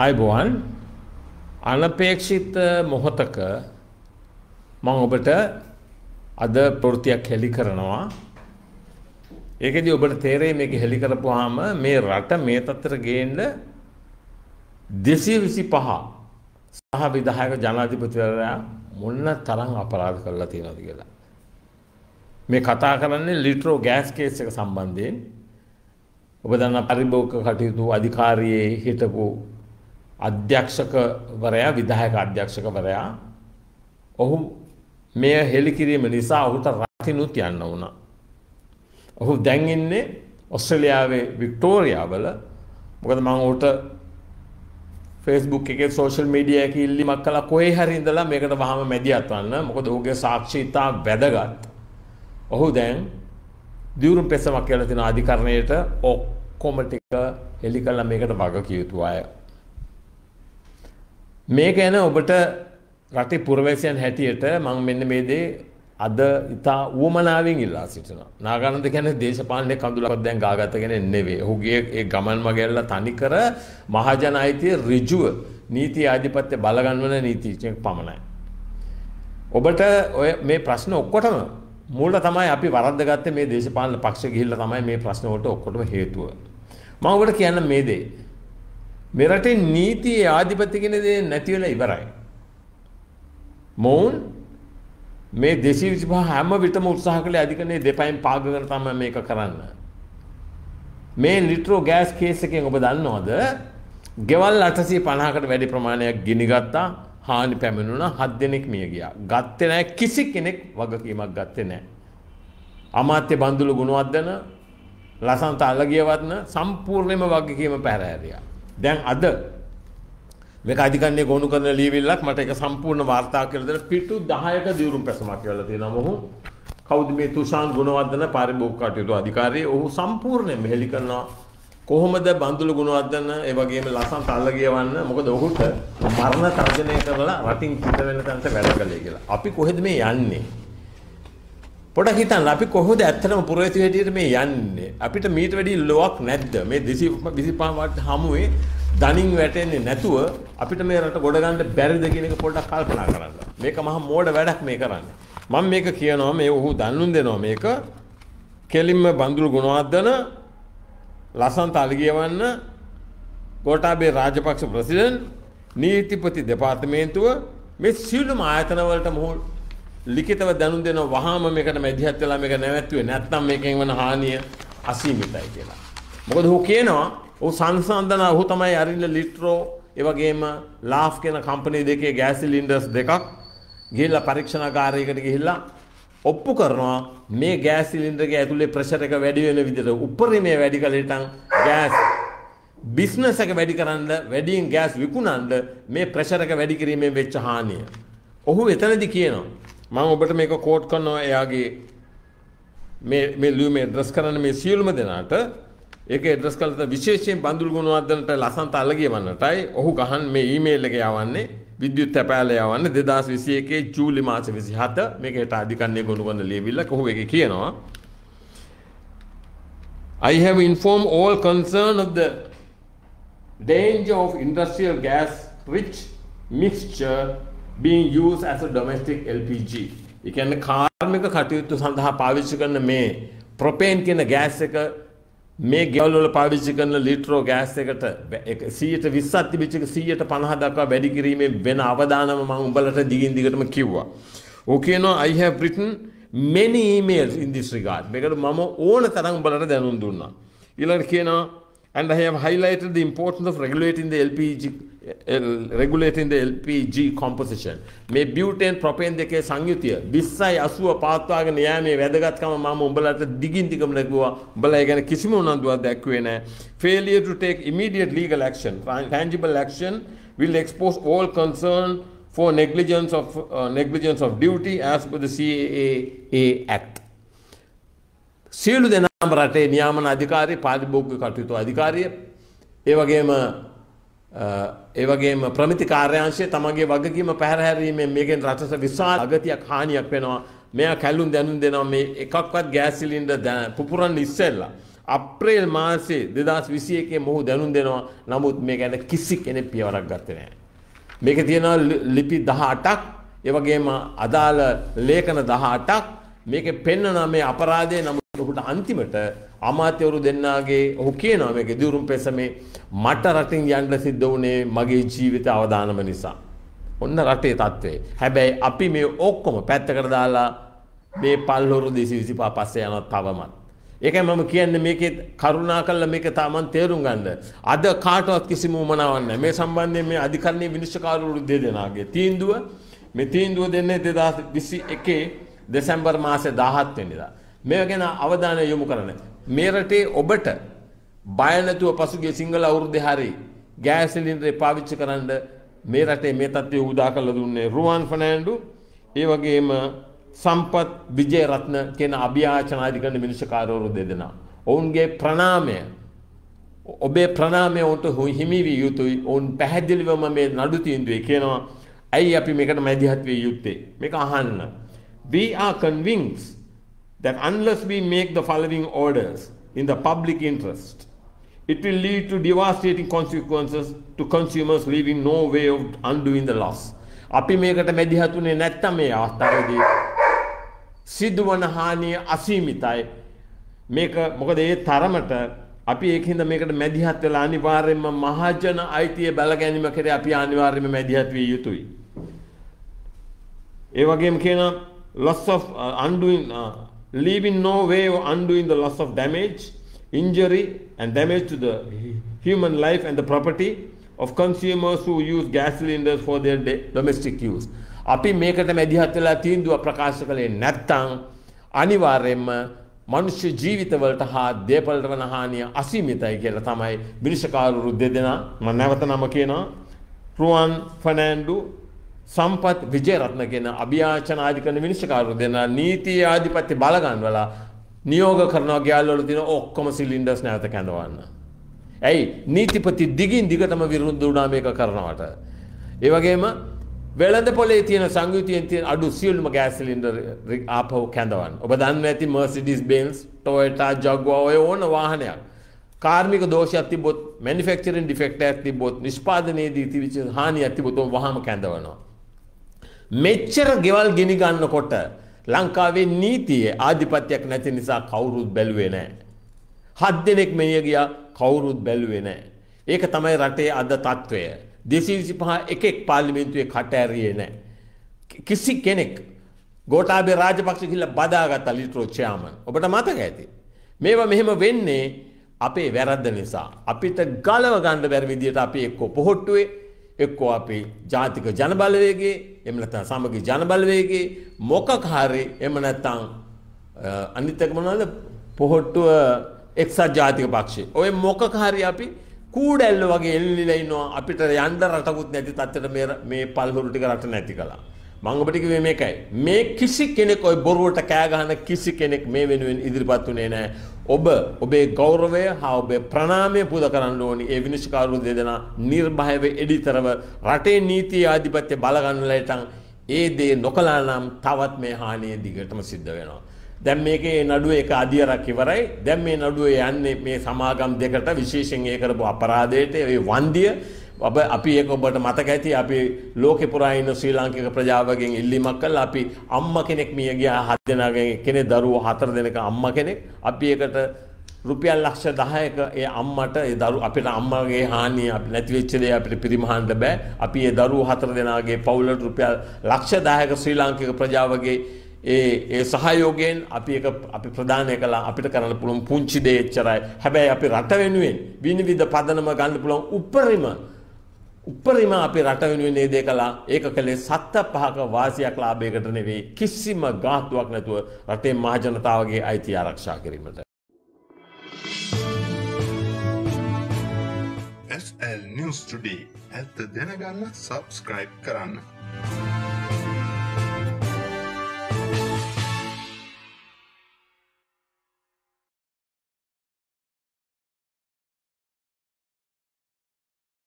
අයිබෝවන් අනපේක්ෂිත මොහොතක මං ඔබට අද ප්‍රෘතියක් හෙළි කරනවා ඒකදී ඔබට තේරෙයි මේක හෙළි කරපුවාම මේ රට මේ තත්තර ගේන්න දෙසිය විසි පහ සහ විදායක ජනාධිපතිවරයා මොන්න තරම් අපරාධ කරලා තියෙනවද කියලා. මේ කතා කරන්නේ ලිට්‍රෝ ගෑස් කේස් එක සම්බන්ධයෙන් ඔබ දන්න පරිභෝග කටයුතු අධිකාරියේ හිටපු අධ්‍යක්ෂකවරයා විදායක අධ්‍යක්ෂකවරයා ඔහු මෙය හෙළි කිරීම නිසා ඔහුට රටිනුත් යන්න වුණා. ඔහු දැන් ඉන්නේ ඔස්ට්‍රේලියාවේ වික්ටෝරියාවල මොකද මම ඔහුට ෆේස්බුක් එකේ සෝෂල් මීඩියා එකේ ඉල්ලීමක් කළා කොහේ හරි ඉඳලා මේකට වහම මැදිහත් වන්න. මොකද ඔහුගේ සාක්ෂි ඉතා වැදගත්. ඔහු දැන් දියුරුම් පෙසමක් කියලා තියෙන අධිකරණයට ඔක්කොම ටික හෙලි කළා මේකට වග කිය යුතු අය. මේක එන ඔබට රටේ පුරවැසියන් හැටියට මම මෙන්න මේ දේ අද ඉතා උවමනාවෙන් ඉල්ලා සිටිනවා. නාගානන්ද කියන්නේ දේශපාලනේ කඳුලක් දැන් ගාගත්ත කෙනෙක් නෙවෙයි. ඔහුගේ ඒ ගමන් මගැල්ලා තනිකර මහජන අයිතිය ඍජුව නීති ආධිපත්‍ය බලගන්වන නීතිඥයෙක් පමණයි. ඔබට ඔය මේ ප්‍රශ්න ඔක්කොටම මුලට තමයි අපි වරද්ද ගත්තේ මේ දේශපාලන පක්ෂ ගිහිල්ලා තමයි මේ ප්‍රශ්න වලට ඔක්කොටම හේතුව. මම ඔබට කියන්න මේ දේ. මේ රටේ නීතියේ ආධිපත්‍ය කියන දේ නැති වෙලා ඉවරයි. මොවුන් මේ දෙසිය විසිපහ හැම විටම උත්සාහ කළේ අධිකරණයේ දෙපයින් පාගගෙන තමයි මේක කරන්න. මේ ලිට්‍රෝ ගෑස් කේස් එකෙන් ඔබ දන්නවද? ගෙවල් 850කට වැඩි ප්‍රමාණයක් ගිනිගත්තා, හානි පැමිණුණා, හත් දෙනෙක් මිය ගියා. ගත්තේ නැහැ කිසි කෙනෙක් වගකීමක් ගත්තේ නැහැ. අමාත්‍ය බන්දුල ගුණවර්ධන, ලසන්ත අලගියවත්න සම්පූර්ණයෙන්ම වගකීම පැහැර හැරියා. දැන් අද මේක අධිකරණයේ ගොනු කරන ලියවිල්ලක් මට ඒක සම්පූර්ණ වාර්තා කියලා දෙන පිටු 10ක දියුරුම් පැසමක් කියලා තියෙනවා මොහු කවුද මේ තුෂාන් ගුණවර්ධන පරිභෝග කටයුතු අධිකාරිය ඔහු සම්පූර්ණයෙන්ම හෙළි කරනවා කොහොමද බන්දුල ගුණවර්ධන ඒ වගේම ලසන් තල්ල කියවන්න මොකද ඔහුට මරණ තර්ජනය කරලා රටින් පිට වෙන තැනට වැඩ කළේ කියලා. අපි කොහෙද මේ යන්නේ? පොඩක් හිතන්න අපි කොහොමද ඇත්තටම පුරවැසි හැටියට මේ යන්නේ? අපිට මීට වැඩි ලොවක් නැද්ද? මේ 225 වට හමුවේ දනින් වැටෙන්නේ නැතුව අපිට මේ රට ගොඩ ගන්න බැරිද කියන එක පොඩ්ඩක් කල්පනා කරන්න. මේක මහා මෝඩ වැඩක් මේ කරන්නේ. මම මේක කියනවා මේ ඔහු දන්නුම් දෙනවා මේක කෙලින්ම බඳුරු ගුණවර්ධන ලසන්ත අලිගියවන්න ගෝඨාභය රාජපක්ෂ ප්‍රසිඩන්ට් නීතිපති දෙපාර්තමේන්තුව මේ සියලුම ආයතන වලට මොහු ලිඛිතව දැනුම් දෙනවා වහාම මේකට මැදිහත් වෙලා මේක නැවැත්තුවේ නැත්නම් මේකෙන් වන හානිය අසීමිතයි කියලා. මොකද ඔහු කියනවා ඔහු සංසන්දන ඔහු තමයි අරින්න ලිට්‍රෝ ඒ වගේම ලාෆ් කියන කම්පැනි දෙකේ ගෑස් සිලින්ඩර්ස් දෙකක් ගිහිල්ලා පරීක්ෂණාගාරයකට ගිහිල්ලා ඔප්පු කරනවා මේ ගෑස් සිලින්ඩර් එකේ ඇතුලේ ප්‍රෙෂර් එක වැඩි වෙන විදිහට උපරිමයේ වැඩි කලෙටන් ගෑස් බිස්නස් එක වැඩි කරන්න වැඩියෙන් ගෑස් විකුණන්න මේ ප්‍රෙෂර් එක වැඩි කිරීමෙන් වෙච්ච හානිය. ඔහු එතනදි කියනවා මම ඔබට මේක කෝට් කරනවා එයාගේ මේ මේ ලියුමේ ඇඩ්‍රස් කරන්න මේ සියලුම දෙනාට ඒක ඇඩ්‍රස් කළා විශේෂයෙන් බඳුල් ගුණවර්ධනට ලසන්ත අල්ලගිය වන්නටයි ඔහු ගහන් මේ ඊමේල් එක යවන්නේ. විද්‍යුත් තැපෑල යවන්නේ 2021 ජූලි මාස 27 මේකට අධිකරණයේ ගොනු කරන ලියවිල්ලක් ඔහු ඒකේ කියනවා. I have informed all concerned of the danger of industrial gas rich mixture being used as a domestic LPG. ඒ කියන්නේ කාර්මික කටයුතු සඳහා පාවිච්චි කරන මේ ප්‍රොපේන් කියන ගෑස් එක මේ ගෙවල් වල පාවිච්චි කරන ලිට්‍රෝ ගෑස් එකට 120ක් තිබිච්ච එක 150 දක්වා වැඩි කිරීමේ වෙන අවදානම මම උඹලට දිගින් දිගටම කිව්වා. ඕ කියනවා I have written many emails in this regard. මේකට මම ඕන තරම් උඹලට දැනුම් දුන්නා. ඊළඟට කියනවා and I have highlighted the importance of regulating the LPG regulating the LPG composition. මේ බියුටේන් ප්‍රොපේන් දෙකේ සංයුතිය 20යි 80 පාත්වාගෙන යෑමේ වැදගත්කම මම උඹලට දිගින් දිගම ලැබුවා. උඹලා ඒ ගැන කිසිම උනන්දුවක් දැක්ුවේ නැහැ. Failure to take immediate legal action, tangible action will expose all concern for negligence of uh, negligence of duty as per the CAA Act. සියලු දෙනාම රටේ නියාමන අධිකාරී පාරිභෝගික කටයුතු අධිකාරිය ඒ වගේම ඒ වගේම ප්‍රමිති කාර්යාංශය තමගේ වගකීම පැහැර හැරීමෙන් මේකෙන් රටට විශාල අගතියක් හානියක් වෙනවා. මෙයා කැලුම් දැනුම් දෙනවා මේ එකක්වත් ගෑස් සිලින්ඩර් පුපුරන්න ඉස්සෙල්ලා අප්‍රේල් මාසේ දෙදස් විසිය එකේ මොහු දැනුම් දෙනවා නමුත් මේ ගැන කිසි කෙනෙ පියවරක් ගත්ත නෑ. මේක තියෙනවා ලිපි දහ අටක් ඒවගේම අදාළ ලේඛන දහ අටක් මේක පෙන්න්නනා මේ අපරාධය නමුත් ඔහුට අන්තිමට අමාත්‍යවරු දෙන්නාගේ ඔහු කියනවා මේක දිවුරුම් පෙසමේ මට රටින් යන්ඩ සිද්ධ වනේ මගේ ජීවිත අවධානම නිසා. ඔන්න රටේ තත්ත්වේ. හැබැයි අපි මේ ඔක්කොම පැත්තකට දාලා මේ පල්හොරු දෙසි විසිපා පස්සේ යන තවමත්. ඒකයි මම කියන්නේ මේකේ කරුණා කළා මේක තමන් තේරුම් ගන්න. අද කාටවත් කිසිම උමනාවක් නැහැ. මේ සම්බන්ධයෙන් මේ අධිකරණයේ විනිශ්චයකාරවරු දෙදෙනාගේ තීන්දුව මේ තීන්දුව දෙන්නේ 2021 දෙසැම්බර් මාසේ 17 වෙනිදා. මේව ගැන අවධානය යොමු කරන්න. මේ රටේ ඔබට බය නැතුව පසුගිය සිංහල අවුරුද්දේ හරි ගෑස් සිලින්ඩරේ පාවිච්චි කරන්න මේ රටේ මේ තත්ත්වය උදා කරලා දුන්නේ රුවන් ෆර්නෑන්ඩු ඒ වගේම සම්පත් විජේරත්න කියන අභ්‍යාචනාධිකරණ විනිශ්චයකාරවරු දෙදෙනා. ඔවුන්ගේ ප්‍රණාමය ඔබේ ප්‍රණාමය ඔවුන්ට හිමි විය යුතුයි. ඔවුන් පැහැදිලිවම මේ නඩු තීන්දුවේ කියනවා ඇයි අපි මේකට මැදිහත් විය යුත්තේ? මේක අහන්න. We are convinced that unless we make the following orders in the public interest, it will lead to devastating consequences to consumers leaving no way of undoing the loss. අපි මේකට මැදිහතුනේ නැත්තම් මේ අවස්ථාවේදී සිදුවන හානිය අසීමිතයි. මේක මොකද ඒ තරමට අපි ඒකින්ද මේකට මැදිහත් වෙලා අනිවාර්යයෙන්ම මහජන අයිතිය බැල ගැනීම කරේ අපි අනිවාර්යයෙන්ම මැදිහත් විය යුතුයි. ඒ වගේම කියන loss of uh, undoing uh, leaving no way of undoing the loss of damage, injury, and damage to the human life and the property of consumers who use gas cylinders for their domestic use. අපි මේකට මැදිහත් වෙලා තීන්දුව ප්‍රකාශ කළේ නැත්තම් අනිවාර්යයෙන්ම මනුෂ්‍ය ජීවිතවලට හා දේපලට වන හානිය අසීමිතයි කියලා තමයි විනිශ්චයකාරවරු දෙදෙනා මම නැවත නම කියනවා රුවන් ෆර්නෑන්ඩු සම්පත් විජයරත්න කියන අභ්‍යාචනාධිකරණ විනිශ්චයකාරවරු දෙන නීතිය ආධිපත්‍ය බලගන්වලා නියෝග කරනවා ගෑල්වල තියෙන ඔක්කොම සිලින්ඩර්ස් නැවත කැඳවන්න. ඇයි නීතිපති දිගින් දිගටම විරුද්ධ වුණා මේක කරනවට. ඒ වගේම වෙළඳ පොලේ තියෙන සංයුතියෙන් තියෙන අඩු සියලුම ගෑස් සිලින්ඩර් ආපහු කැඳවන්න. ඔබ දන්න ඇති Mercedes Benz, Toyota, Jaguar ඔය ඕන වාහනයක්. කාර්මික දෝෂයක් තිබොත් මැනිෆැක්චරින් ඩිෆෙක්ට් එකක් තිබොත් නිෂ්පාදනයේදී තිබිච්ච හානියක් තිබොත් වහාම කැඳවනවා. මෙච්චර ගෙවල් ගිනි ගන්නකොට ලංකාවේ නීතියේ ආධිපත්‍යයක් නැති නිසා කවුරුත් බැලුවේ නැහැ. හත් දෙනෙක් මෙය ගියා කවුරුත් බැලුවේ නැහැ. ඒක තමයි රටේ අද තත්ත්වය. 225 එකෙක් පාර්ලිමේන්තුවේ කට ඇරියේ නැහැ. කිසි කෙනෙක් ගෝඨාභය රාජපක්ෂ කියලා බදාගත්ත ලිට්‍රෝ චෙයාමන්. ඔබට මතක ඇති. මේවා මෙහෙම වෙන්නේ අපේ වැරද්ද නිසා. අපිට ගලව ගන්න බැරි විදියට අපි එක්ක පොහොට්ටුවේ එක්කෝ අපි ජාතික ජනබලවේගේ එම නැත්නම් සමගි ජනබලවේගේ මොකක් හරි එම නැත්නම් අනිත් එක මොනවද පොහොට්ටුව එක්සත් ජාතික පක්ෂේ. ඔය මොකක් හරි අපි කූඩැල්ල වගේ එල්ලිලා ඉන්නවා අපිට යන්න රටකුත් නැති තත්ත්වයට මේ මේ පල්හුරු ටික රට නැති කළා. මං ඔබට කිව්වේ මේකයි. මේ කිසි කෙනෙක් ওই බොරුවට කෑ ගහන කිසි කෙනෙක් මේ වෙනුවෙන් ඉදිරිපත් වුණේ නැහැ. ඔබ ඔබේ ගෞරවය හා ඔබේ ප්‍රණාමය පුද කරන්න ඕනි. ඒ විනිශ්චයකාරු දෙදෙනා නිර්භයව එඩිතරව රටේ නීතිය ආධිපත්‍ය බලගන්නලටන් ඒ දේ නොකළා නම් තවත් මේ හානිය දිගටම සිද්ධ වෙනවා. දැන් මේකේ නඩුව එක අධියරක් ඉවරයි. දැන් මේ නඩුව යන්නේ මේ සමාගම් දෙකට විශේෂයෙන් ඒ කරපු අපරාධයට ඒ වන්දිය ඔබ අපි ඒක ඔබට මතක ඇති අපි ලෝකෙ පුරා ඉන්න ශ්‍රී ලාංකික ප්‍රජාවගෙන් ඉල්ලීමක් කළා. අපි අම්මා කෙනෙක් මිය ගියා හත් දෙනාගෙන් කෙනෙක් දරුවෝ හතර දෙනෙක් අම්මා කෙනෙක්. අපි ඒකට රුපියල් ලක්ෂ 10ක ඒ අම්මට ඒ දරු අපිට අම්මගේ හානිය අපි නැති වෙච්ච දේ අපිට පරිමහන්න බෑ. අපි ඒ දරුවෝ හතර දෙනාගේ පවුලට රුපියල් ලක්ෂ 10ක ශ්‍රී ලාංකික ප්‍රජාවගේ ඒ ඒ සහයෝගයෙන් අපි එක අපි ප්‍රදානය කළා. අපිට කරන්න පුළුවන් පුංචි දේ එච්චරයි. හැබැයි අපි රට වෙනුවෙන් විනිවිද පදනම ගන්න පුළුවන් උපරිම උපරිම අපි රට වෙනුවෙන් මේ දේ කළා. ඒක කළේ සත්ත පහක වාසියක් ලාභයකට නෙවෙයි කිසිම ගාස්තුවක් නැතුව රටේ මහ ජනතාවගේ අයිතිය ආරක්ෂා කිරීමට. SL News Today ඇත්ත දැනගන්න සබස්ක්‍රයිබ් කරන්න.